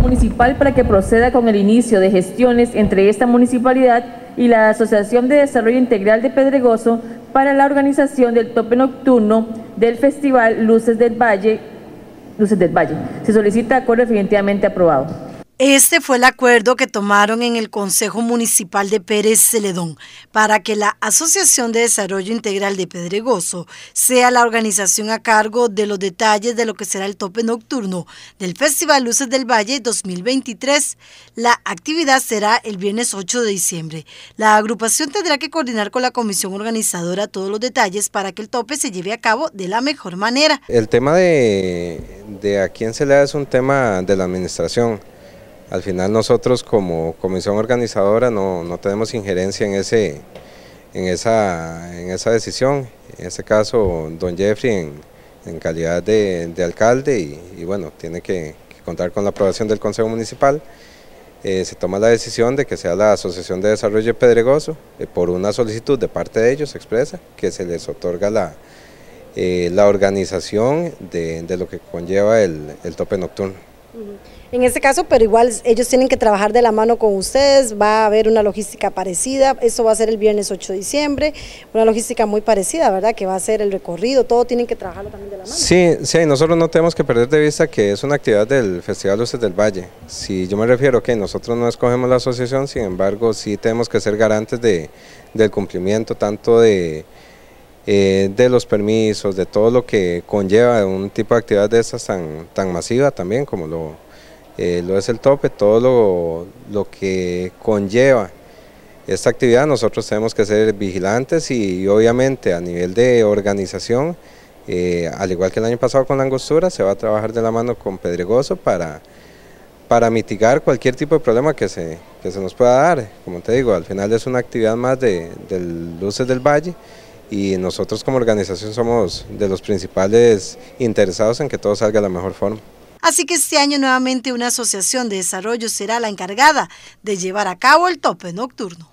municipal para que proceda con el inicio de gestiones entre esta municipalidad y la Asociación de Desarrollo Integral de Pedregoso para la organización del tope nocturno del Festival Luces del Valle. Luces del Valle. Se solicita acuerdo definitivamente aprobado. Este fue el acuerdo que tomaron en el Consejo Municipal de Pérez Celedón para que la Asociación de Desarrollo Integral de Pedregoso sea la organización a cargo de los detalles de lo que será el tope nocturno del Festival Luces del Valle 2023. La actividad será el viernes 8 de diciembre. La agrupación tendrá que coordinar con la comisión organizadora todos los detalles para que el tope se lleve a cabo de la mejor manera. El tema de, de a quién se le da es un tema de la administración al final nosotros como comisión organizadora no, tenemos injerencia en, ese, en, esa, en esa decisión. En este caso, don Jeffrey en, calidad de, alcalde y, bueno, tiene que, contar con la aprobación del Consejo Municipal. Eh, se toma la decisión de que sea la Asociación de Desarrollo Pedregoso, eh, por una solicitud de parte de ellos expresa, que se les otorga la, eh, la organización de, lo que conlleva el, el tope nocturno. En este caso, pero igual ellos tienen que trabajar de la mano con ustedes, va a haber una logística parecida, eso va a ser el viernes 8 de diciembre, una logística muy parecida, ¿verdad? Que va a ser el recorrido, todo tienen que trabajarlo también de la mano. Sí, sí, nosotros no tenemos que perder de vista que es una actividad del Festival Luces del Valle. Si yo me refiero que nosotros no escogemos la asociación, sin embargo, sí tenemos que ser garantes de, del cumplimiento tanto de... Eh, de los permisos, de todo lo que conlleva un tipo de actividad de estas tan, tan masiva también como lo, eh, lo es el tope, todo lo, que conlleva esta actividad, nosotros tenemos que ser vigilantes y, obviamente a nivel de organización, eh, al igual que el año pasado con la angostura, se va a trabajar de la mano con Pedregoso para, para mitigar cualquier tipo de problema que se, que se nos pueda dar. Como te digo, al final es una actividad más de, de Luces del Valle y nosotros como organización somos de los principales interesados en que todo salga de la mejor forma. Así que este año nuevamente una asociación de desarrollo será la encargada de llevar a cabo el tope nocturno.